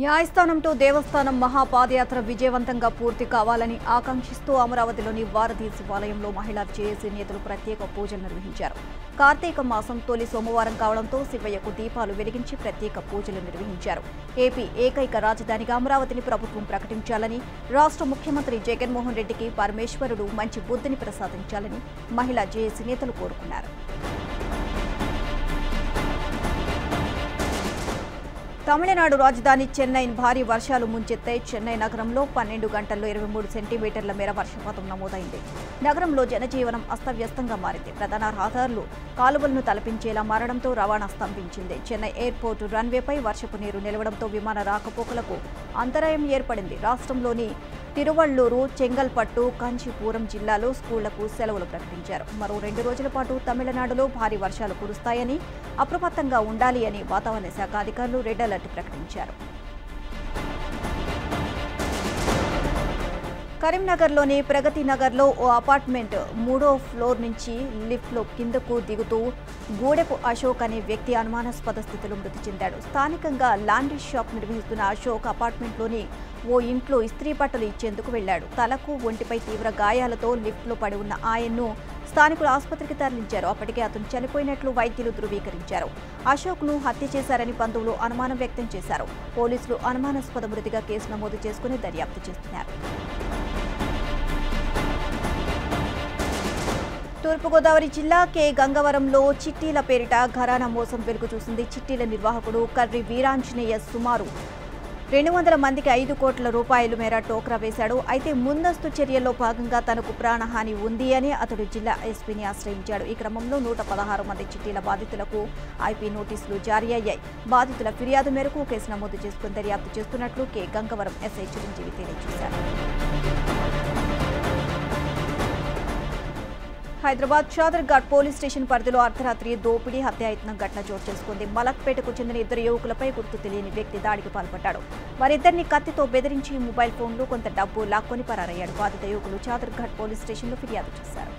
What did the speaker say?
న్యాయస్థానంతో దేవస్థానం మహాపాదయాత్ర విజయవంతంగా పూర్తి కావాలని ఆకాంక్షిస్తూ అమరావతిలోని వారధి శివాలయంలో మహిళా జేఏసీ నేతలు ప్రత్యేక పూజలు నిర్వహించారు. కార్తీక మాసం తొలి సోమవారం కావడంతో శివయ్యకు దీపాలు వెలిగించి ప్రత్యేక పూజలు నిర్వహించారు. ఏపీ ఏకైక రాజధానిగా అమరావతిని ప్రభుత్వం ప్రకటించాలని రాష్ట్ర ముఖ్యమంత్రి జగన్మోహన్ రెడ్డికి పరమేశ్వరుడు మంచి బుద్ధిని ప్రసాదించాలని మహిళా జేఏసీ నేతలు కోరుకున్నారు. తమిళనాడు రాజధాని చెన్నై భారీ వర్షాలు ముంచెత్తాయి చెన్నై నగరంలో పన్నెండు గంటల్లో ఇరవై మూడు సెంటీమీటర్ల మేర వర్షపాతం నమోదైంది. నగరంలో జనజీవనం అస్తవ్యస్తంగా మారింది. ప్రధాన రహదారులు కాలువలను తలపించేలా మారడంతో రవాణా స్తంభించింది. చెన్నై ఎయిర్పోర్ట్ రన్వేపై వర్షపు నీరు నిలవడంతో విమాన రాకపోకలకు అంతరాయం ఏర్పడింది. రాష్ట్రంలోని తిరువళ్ళూరు చెంగల్పట్టు కాంచీపురం జిల్లాలో స్కూళ్ళకు సెలవులు ప్రకటించారు. మరో రెండు రోజుల పాటు తమిళనాడులో భారీ వర్షాలు కురుస్తాయని అప్రమత్తంగా ఉండాలి అని వాతావరణ శాఖ అధికారులు రెడ్ అలర్ట్ ప్రకటించారు. కరీంనగర్లోని ప్రగతి నగర్లో ఓ అపార్ట్మెంట్ మూడో ఫ్లోర్ నుంచి లిఫ్ట్లో కిందకు దిగుతూ గూడెపు అశోక్ అనే వ్యక్తి అనుమానాస్పద స్థితిలో మృతి చెందాడు. స్థానికంగా లాండ్రీ షాప్ నిర్వహిస్తున్న అశోక్ అపార్ట్మెంట్లోని ఓ ఇంట్లో ఇస్త్రీ బట్టలు ఇచ్చేందుకు వెళ్ళాడు తలకు ఒంటిపై తీవ్ర గాయాలతో లిఫ్ట్లో పడి ఉన్న ఆయన్ను స్థానికులు ఆసుపత్రికి తరలించారు. అప్పటికే అతను చనిపోయినట్లు వైద్యులు ధృవీకరించారు. అశోక్ను హత్య చేశారని బంధువులు అనుమానం వ్యక్తం చేశారు. పోలీసులు అనుమానాస్పద మృతిగా కేసు నమోదు చేసుకుని దర్యాప్తు చేస్తున్నారు. తూర్పుగోదావరి జిల్లా కే. గంగవరంలో చిట్టీల పేరిట ఘరానా మోసం వెలుగు చూసింది చిట్టీల నిర్వాహకుడు కర్రి వీరాంజనేయ సుమారు. రెండు వందల మందికి ఐదు కోట్ల రూపాయల మేర టోక్రా వేశాడు. అయితే ముందస్తు చర్యల్లో భాగంగా తనకు ప్రాణహాని ఉంది అని అతడు జిల్లా ఎస్పీని ఆశ్రయించాడు. ఈ క్రమంలో నూట పదహారు మంది చిట్టీల బాధితులకు ఐపీ నోటీసులు జారీ అయ్యాయి. బాధితుల ఫిర్యాదు మేరకు కేసు నమోదు చేసుకుని దర్యాప్తు చేస్తున్నట్లు కె. గంగవరం ఎస్ఐ చిరంజీవి తెలియజేశారు. హైదరాబాద్ చాదర్ఘాట్ పోలీస్ స్టేషన్ పరిధిలో అర్ధరాత్రి దోపిడీ హత్యాయత్నం ఘటన చోటు చేసుకుంది. మలక్పేటకు చెందిన ఇద్దరు యువకులపై గుర్తు తెలియని వ్యక్తి దాడికి పాల్పడ్డాడు. వారిద్దరిని కత్తితో బెదిరించి మొబైల్ ఫోన్లు కొంత డబ్బు లాక్కొని పరారయ్యాడు. బాధిత యువకులు చాదర్ఘాట్ పోలీస్ స్టేషన్లో ఫిర్యాదు చేశారు.